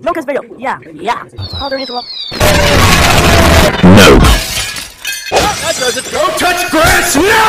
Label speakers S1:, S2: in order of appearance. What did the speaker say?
S1: Lucas video. Yeah, yeah. How do you interrupt?
S2: No.
S3: That doesn't Go touch grass No.